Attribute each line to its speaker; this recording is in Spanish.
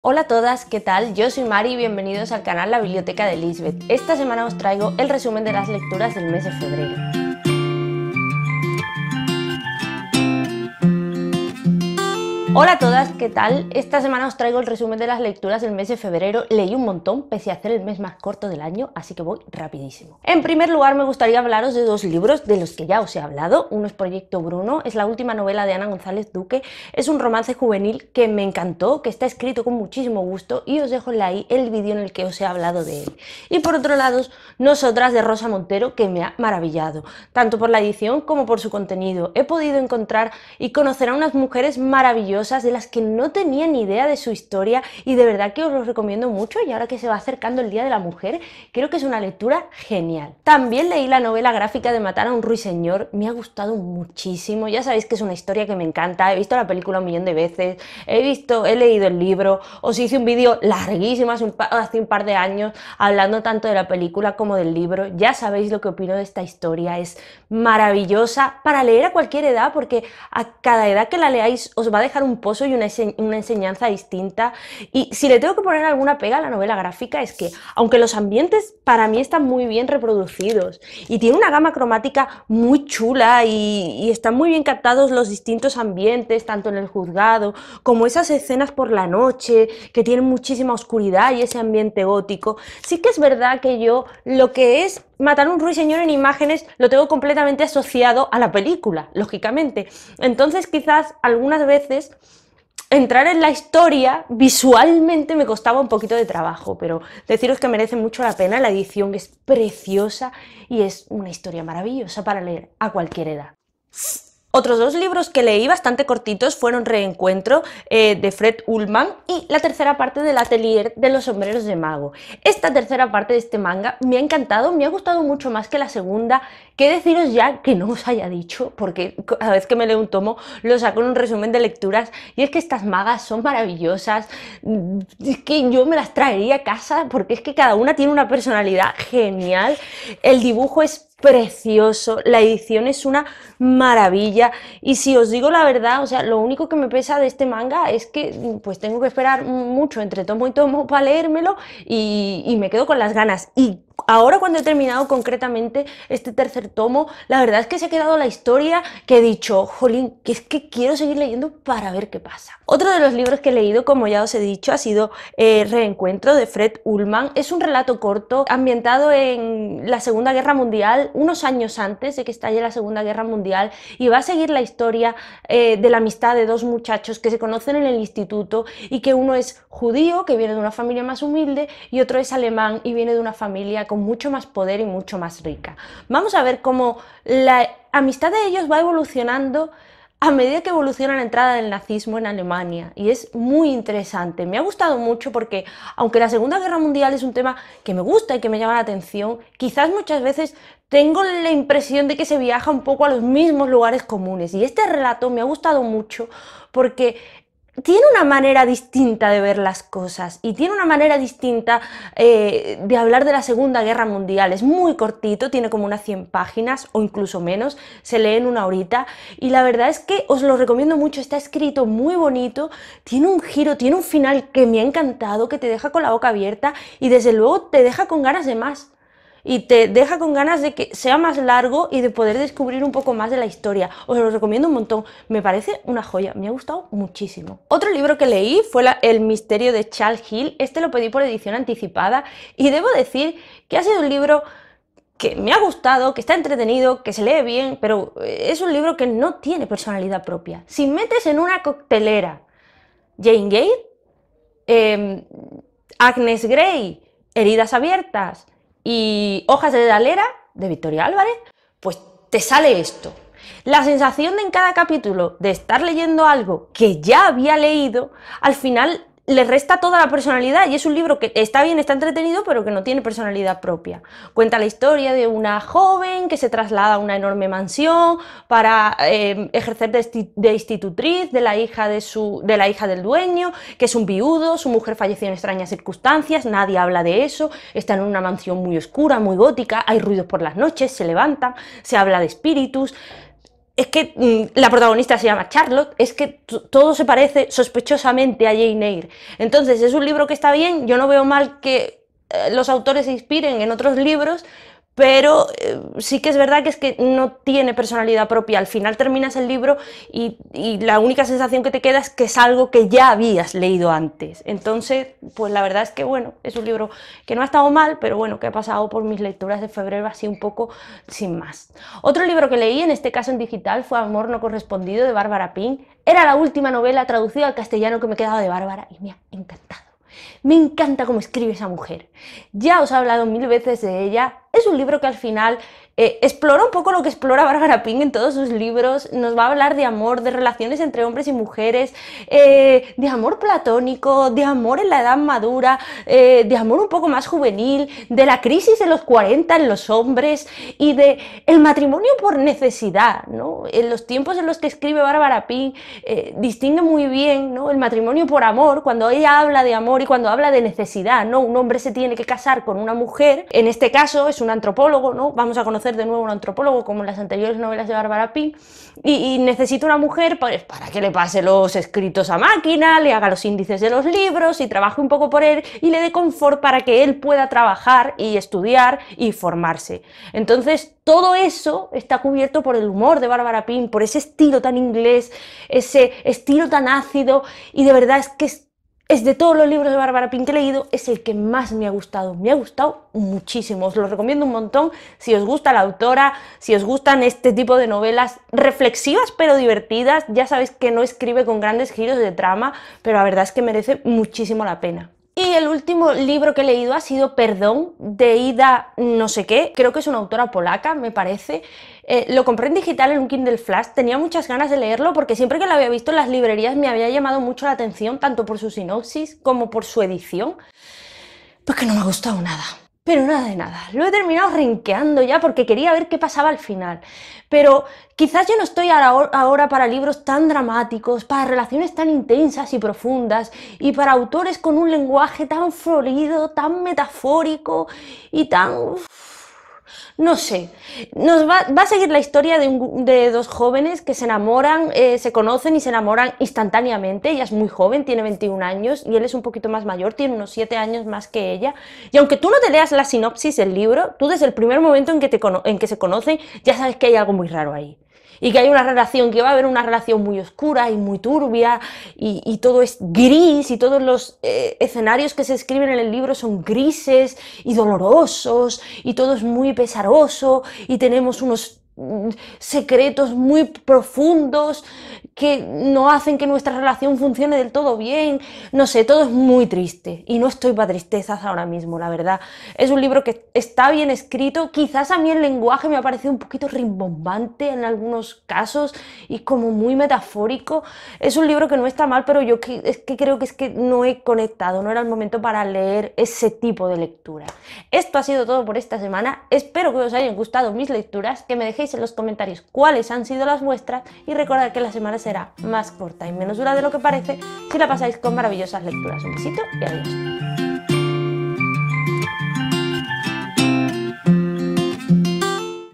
Speaker 1: Hola a todas, ¿qué tal? Yo soy Mari y bienvenidos al canal La Biblioteca de Lisbeth. Esta semana os traigo el resumen de las lecturas del mes de febrero. Hola a todas, ¿qué tal? Esta semana os traigo el resumen de las lecturas del mes de febrero. Leí un montón, pese a hacer el mes más corto del año, así que voy rapidísimo. En primer lugar, me gustaría hablaros de dos libros de los que ya os he hablado. Uno es Proyecto Bruno, es la última novela de Ana González Duque. Es un romance juvenil que me encantó, que está escrito con muchísimo gusto y os dejo ahí el vídeo en el que os he hablado de él. Y por otro lado, Nosotras de Rosa Montero, que me ha maravillado, tanto por la edición como por su contenido. He podido encontrar y conocer a unas mujeres maravillosas de las que no tenía ni idea de su historia y de verdad que os lo recomiendo mucho y ahora que se va acercando el Día de la Mujer, creo que es una lectura genial. También leí la novela gráfica de Matar a un ruiseñor, me ha gustado muchísimo, ya sabéis que es una historia que me encanta, he visto la película un millón de veces, he visto, he leído el libro, os hice un vídeo larguísimo hace un, hace un par de años hablando tanto de la película como del libro, ya sabéis lo que opino de esta historia, es maravillosa para leer a cualquier edad porque a cada edad que la leáis os va a dejar un pozo y una, enseñanza distinta. Y si le tengo que poner alguna pega a la novela gráfica es que, aunque los ambientes para mí están muy bien reproducidos y tiene una gama cromática muy chula y, están muy bien captados los distintos ambientes, tanto en el juzgado como esas escenas por la noche que tienen muchísima oscuridad y ese ambiente gótico, sí que es verdad que yo lo que es matar un ruiseñor en imágenes lo tengo completamente asociado a la película, lógicamente. Entonces quizás algunas veces entrar en la historia visualmente me costaba un poquito de trabajo, pero deciros que merece mucho la pena, la edición es preciosa y es una historia maravillosa para leer a cualquier edad. Otros dos libros que leí bastante cortitos fueron Reencuentro eh, de Fred Ullman y la tercera parte del Atelier de los Sombreros de Mago. Esta tercera parte de este manga me ha encantado, me ha gustado mucho más que la segunda. Que deciros ya que no os haya dicho, porque cada vez que me leo un tomo lo saco en un resumen de lecturas y es que estas magas son maravillosas, es que yo me las traería a casa porque es que cada una tiene una personalidad genial, el dibujo es precioso, la edición es una maravilla. Y si os digo la verdad, o sea, lo único que me pesa de este manga es que pues tengo que esperar mucho entre tomo y tomo para leérmelo y, y me quedo con las ganas. Y ahora cuando he terminado concretamente este tercer tomo, la verdad es que se ha quedado la historia que he dicho, jolín, que es que quiero seguir leyendo para ver qué pasa. Otro de los libros que he leído, como ya os he dicho, ha sido eh, Reencuentro de Fred Ullman. Es un relato corto ambientado en la Segunda Guerra Mundial, unos años antes de que estalle la Segunda Guerra Mundial, y va a seguir la historia eh, de la amistad de dos muchachos que se conocen en el instituto y que uno es judío, que viene de una familia más humilde, y otro es alemán y viene de una familia con mucho más poder y mucho más rica. Vamos a ver cómo la amistad de ellos va evolucionando a medida que evoluciona la entrada del nazismo en Alemania y es muy interesante. Me ha gustado mucho porque aunque la Segunda Guerra Mundial es un tema que me gusta y que me llama la atención, quizás muchas veces tengo la impresión de que se viaja un poco a los mismos lugares comunes y este relato me ha gustado mucho porque tiene una manera distinta de ver las cosas y tiene una manera distinta eh, de hablar de la Segunda Guerra Mundial. Es muy cortito, tiene como unas 100 páginas o incluso menos, se lee en una horita y la verdad es que os lo recomiendo mucho, está escrito muy bonito, tiene un giro, tiene un final que me ha encantado, que te deja con la boca abierta y desde luego te deja con ganas de más y te deja con ganas de que sea más largo y de poder descubrir un poco más de la historia. Os lo recomiendo un montón, me parece una joya, me ha gustado muchísimo. Otro libro que leí fue El misterio de Charles Hill, este lo pedí por edición anticipada y debo decir que ha sido un libro que me ha gustado, que está entretenido, que se lee bien, pero es un libro que no tiene personalidad propia. Si metes en una coctelera Jane Gay, em, Agnes Grey, Heridas Abiertas, y Hojas de Dalera, de Victoria Álvarez, pues te sale esto. La sensación de en cada capítulo de estar leyendo algo que ya había leído, al final le resta toda la personalidad y es un libro que está bien, está entretenido, pero que no tiene personalidad propia. Cuenta la historia de una joven que se traslada a una enorme mansión para eh, ejercer de, institutriz de la, hija de, su, de la hija del dueño, que es un viudo, su mujer falleció en extrañas circunstancias, nadie habla de eso, está en una mansión muy oscura, muy gótica, hay ruidos por las noches, se levantan, se habla de espíritus, es que mm, la protagonista se llama Charlotte, es que todo se parece sospechosamente a Jane Eyre. Entonces, es un libro que está bien, yo no veo mal que eh, los autores se inspiren en otros libros, pero eh, sí que es verdad que es que no tiene personalidad propia. Al final terminas el libro y, la única sensación que te queda es que es algo que ya habías leído antes. Entonces, pues la verdad es que bueno, es un libro que no ha estado mal, pero bueno, que ha pasado por mis lecturas de febrero así un poco sin más. Otro libro que leí, en este caso en digital, fue Amor no correspondido de Bárbara Pink. Era la última novela traducida al castellano que me quedaba de Bárbara y me ha encantado. Me encanta cómo escribe esa mujer. Ya os he hablado mil veces de ella. Es un libro que al final eh, explora un poco lo que explora Bárbara Pink en todos sus libros, nos va a hablar de amor, de relaciones entre hombres y mujeres, eh, de amor platónico, de amor en la edad madura, eh, de amor un poco más juvenil, de la crisis de los 40 en los hombres y de el matrimonio por necesidad, ¿no? En los tiempos en los que escribe Bárbara Pink distingue muy bien ¿no? el matrimonio por amor, cuando ella habla de amor y cuando habla de necesidad, ¿no? Un hombre se tiene que casar con una mujer, en este caso es un antropólogo, ¿no? Vamos a conocer de nuevo un antropólogo como en las anteriores novelas de Bárbara Pink y, necesita una mujer para que le pase los escritos a máquina, le haga los índices de los libros y trabaje un poco por él y le dé confort para que él pueda trabajar y estudiar y formarse. Entonces, todo eso está cubierto por el humor de Bárbara Pink, por ese estilo tan inglés, ese estilo tan ácido y de verdad es que es es de todos los libros de Bárbara Pink que he leído, es el que más me ha gustado. Me ha gustado muchísimo, os lo recomiendo un montón. Si os gusta la autora, si os gustan este tipo de novelas reflexivas pero divertidas, ya sabéis que no escribe con grandes giros de trama, pero la verdad es que merece muchísimo la pena. Y el último libro que he leído ha sido Perdón, de Ida no sé qué, creo que es una autora polaca, me parece. Eh, lo compré en digital en un Kindle Flash, tenía muchas ganas de leerlo porque siempre que lo había visto en las librerías me había llamado mucho la atención, tanto por su sinopsis como por su edición, pues que no me ha gustado nada. Pero nada de nada, lo he terminado rinqueando ya porque quería ver qué pasaba al final. Pero quizás yo no estoy ahora para libros tan dramáticos, para relaciones tan intensas y profundas, y para autores con un lenguaje tan florido, tan metafórico y tan no sé, nos va, a seguir la historia de, dos jóvenes que se enamoran, eh, se conocen y se enamoran instantáneamente. Ella es muy joven, tiene 21 años y él es un poquito más mayor, tiene unos 7 años más que ella. Y aunque tú no te leas la sinopsis del libro, tú desde el primer momento en que, te, en que se conocen ya sabes que hay algo muy raro ahí y que hay una relación, que va a haber una relación muy oscura y muy turbia y, todo es gris y todos los eh, escenarios que se escriben en el libro son grises y dolorosos y todo es muy pesaroso y tenemos unos secretos muy profundos que no hacen que nuestra relación funcione del todo bien. No sé, todo es muy triste y no estoy para tristezas ahora mismo, la verdad. Es un libro que está bien escrito, quizás a mí el lenguaje me ha parecido un poquito rimbombante en algunos casos y como muy metafórico. Es un libro que no está mal, pero yo es que creo que es que no he conectado, no era el momento para leer ese tipo de lectura. Esto ha sido todo por esta semana. Espero que os hayan gustado mis lecturas, que me dejéis en los comentarios cuáles han sido las vuestras y recordad que la semana se será más corta y menos dura de lo que parece si la pasáis con maravillosas lecturas. Un besito y adiós.